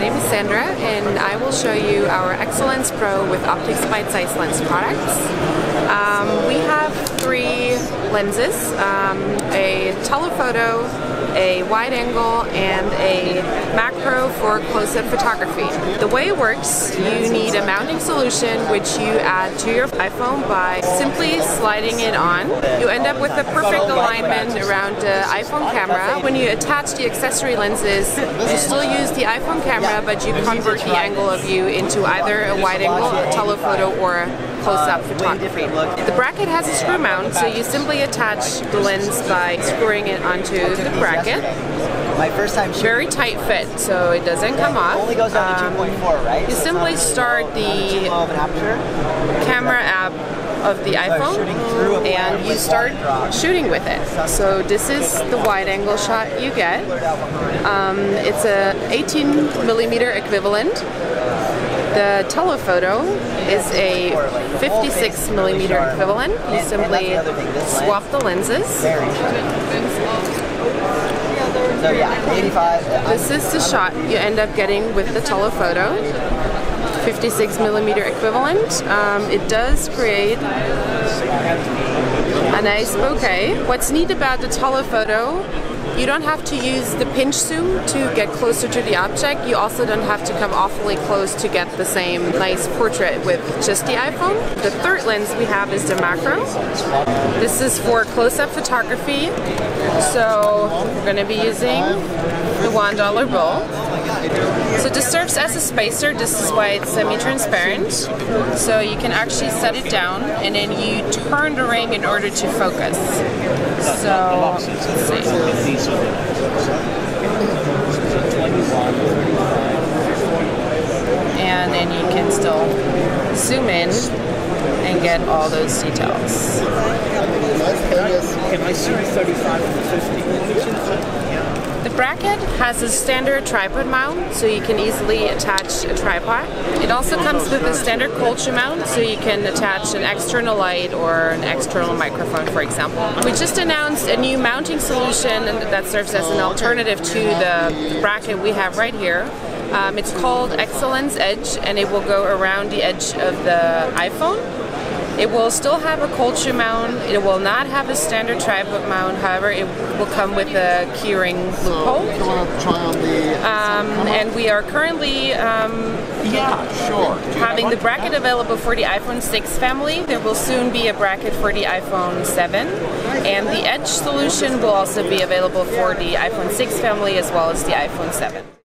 name is Sandra and I will show you our ExoLens Pro with Optics by Zeiss Lens products. Um, we have three lenses, um, a telephoto, a wide angle, and a macro for close-up photography. The way it works, you need a mounting solution which you add to your iPhone by simply sliding it on. You end up with a perfect alignment around the iPhone camera. When you attach the accessory lenses, you still use the iPhone camera, but you convert the angle of view into either a wide angle, a telephoto, or close-up photography. The bracket has a screw mount, so you simply attach the lens by screwing it onto the bracket. My first time shooting. Very tight fit, so it doesn't come off. Only goes down to 2.4, right? You simply start the too low of an aperture. camera of the iPhone shooting through a and you start shooting with it. So this is the wide angle shot you get. Um, it's a 18 millimeter equivalent. The telephoto is a 56 millimeter equivalent. You simply swap the lenses. So yeah, 85. This is the shot you end up getting with the telephoto. 56 millimeter equivalent. Um, it does create a nice bokeh. What's neat about the telephoto, you don't have to use the pinch zoom to get closer to the object. You also don't have to come awfully close to get the same nice portrait with just the iPhone. The third lens we have is the macro. This is for close-up photography. So we're going to be using the one dollar bowl. So this serves as a spacer. This is why it's semi-transparent. So you can actually set it down and then you turn the ring in order to focus. So let's see. And then you can still zoom in and get all those details. Can I see 35 and 50? The bracket has a standard tripod mount, so you can easily attach a tripod. It also comes with a standard cold shoe mount, so you can attach an external light or an external microphone, for example. We just announced a new mounting solution that serves as an alternative to the bracket we have right here. Um, it's called ExoLens Edge, and it will go around the edge of the iPhone. It will still have a cold shoe mount. It will not have a standard tripod mount. However, it will come with a keyring loophole. You want to try on the Um, and we are currently um, yeah, sure. having the bracket available for the iPhone 6 family. There will soon be a bracket for the iPhone 7. And the Edge solution will also be available for the iPhone 6 family as well as the iPhone 7.